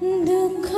দুঃখ